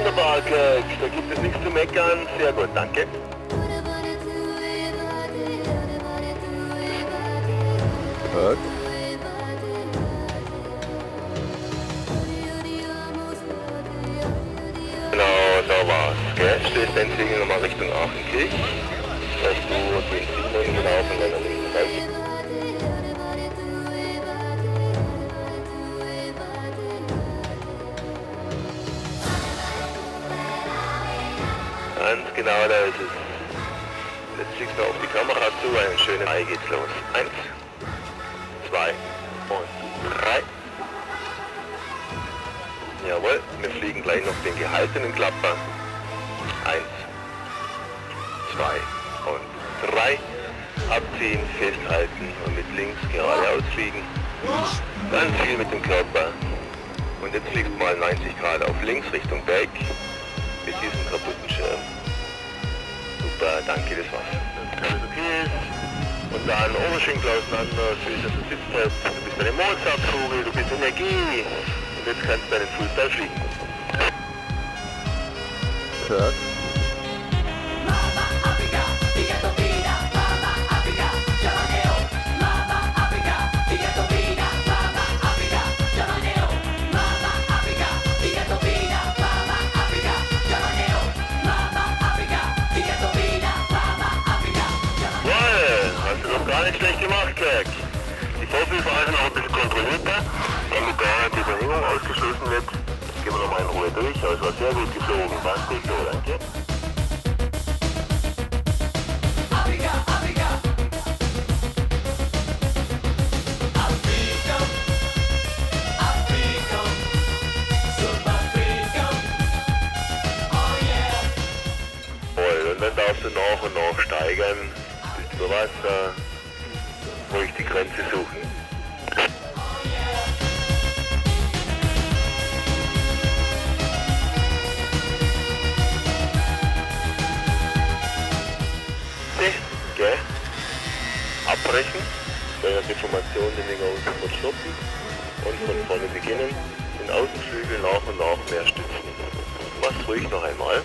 Wunderbar, Kirk. Da gibt es nichts zu meckern. Sehr gut, danke. Kirk. Genau, da war's. Gell? Stehst deswegen nochmal Richtung Aachenkirch. Ganz genau, da ist es. Jetzt fliegst du auf die Kamera zu, eine schöne Reihe geht's los. Eins, zwei und drei. Jawohl, wir fliegen gleich noch den gehaltenen Klapper. Eins, zwei und drei. Abziehen, festhalten und mit links geradeaus fliegen. Ganz viel mit dem Körper. Und jetzt fliegst mal 90 Grad auf links Richtung Berg mit diesem kaputten Schirm. Super, danke, das war's. Wenn alles okay ist. Und dann Oberschenkel auseinander, Füße auf dem Sitzplatz. Du bist eine Mozartvogel, du bist Energie. Und jetzt kannst du deinen Fußball fliegen. Kirk. Die Vorfühlphase noch ein bisschen kontrollierter, damit da die Bewegung ausgeschlossen wird. Gehen wir nochmal in Ruhe durch, aber es war sehr gut geflogen. Passt gut so, danke. Und dann darfst du nach und nach steigern, bis über Wasser, ruhig die Grenze suchen. Abbrechen, bei der Deformation den Dinger sofort stoppen und von vorne beginnen, den Außenflügel nach und nach mehr stützen. Mach's ruhig noch einmal.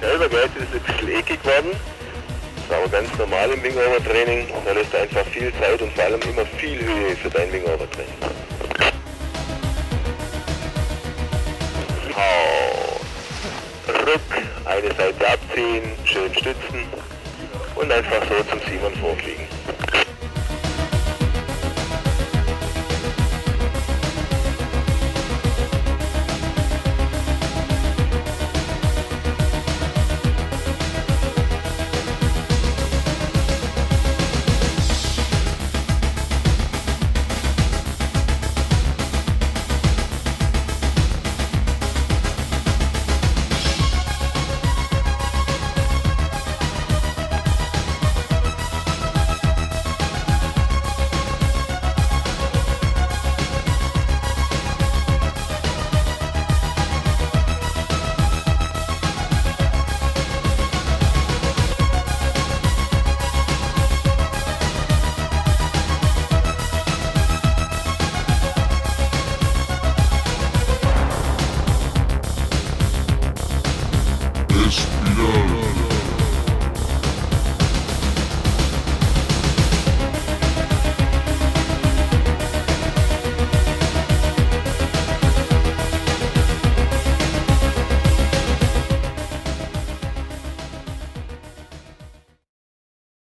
Selber gell, ist es ein bisschen eklig geworden. Das ist aber ganz normal im Wingover-Training. Da lässt du einfach viel Zeit und vor allem immer viel Höhe für dein Wingover-Training. Rück, eine Seite abziehen, schön stützen und einfach so zum Simon vorfliegen.